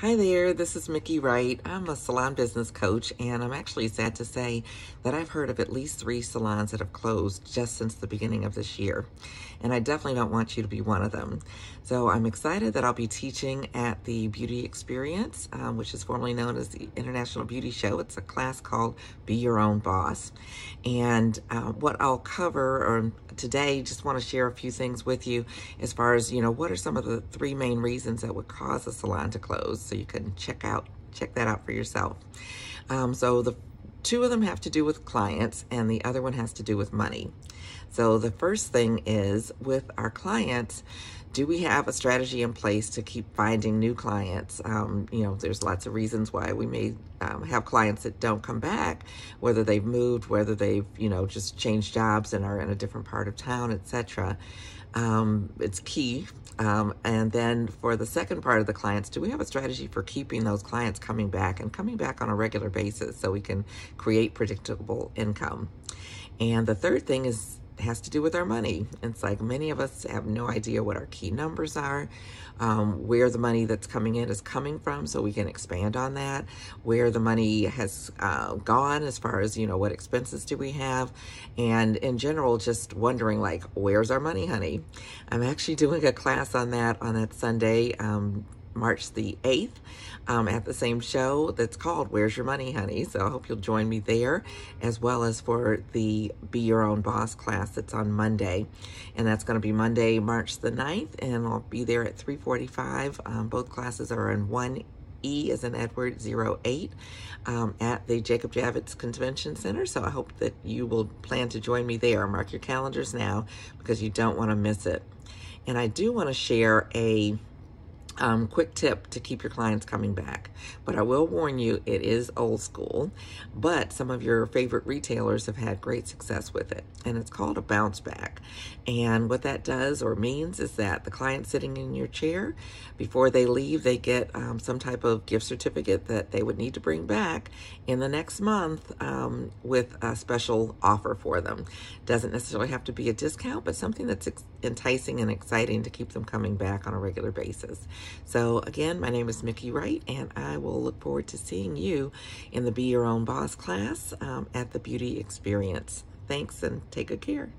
Hi there, this is Miki Wright. I'm a salon business coach, and I'm actually sad to say that I've heard of at least three salons that have closed just since the beginning of this year. And I definitely don't want you to be one of them. So I'm excited that I'll be teaching at the Beauty Experience, um, which is formerly known as the International Beauty Show. It's a class called Be Your Own Boss. And uh, what I'll cover or today, just want to share a few things with you as far as, you know, what are some of the three main reasons that would cause a salon to close so you can check out check that out for yourself. Um, so the two of them have to do with clients and the other one has to do with money. So the first thing is with our clients, do we have a strategy in place to keep finding new clients? Um, you know, there's lots of reasons why we may um, have clients that don't come back, whether they've moved, whether they've, you know, just changed jobs and are in a different part of town, etc. Um, it's key um, and then for the second part of the clients, do we have a strategy for keeping those clients coming back and coming back on a regular basis so we can create predictable income? And the third thing is has to do with our money. It's like many of us have no idea what our key numbers are, um, where the money that's coming in is coming from, so we can expand on that, where the money has uh, gone as far as, you know, what expenses do we have, and in general, just wondering like, where's our money, honey? I'm actually doing a class on that on that Sunday, um, March the 8th um, at the same show that's called Where's Your Money, Honey? So I hope you'll join me there as well as for the Be Your Own Boss class that's on Monday. And that's going to be Monday, March the 9th, and I'll be there at 345. Um, both classes are in one E is in Edward 08 um, at the Jacob Javits Convention Center. So I hope that you will plan to join me there. Mark your calendars now because you don't want to miss it. And I do want to share a um, quick tip to keep your clients coming back. But I will warn you, it is old school, but some of your favorite retailers have had great success with it. And it's called a bounce back. And what that does or means is that the client sitting in your chair, before they leave, they get um, some type of gift certificate that they would need to bring back in the next month um, with a special offer for them. Doesn't necessarily have to be a discount, but something that's enticing and exciting to keep them coming back on a regular basis. So again, my name is Miki Wright, and I will look forward to seeing you in the Be Your Own Boss class um, at the Beauty Experience. Thanks and take good care.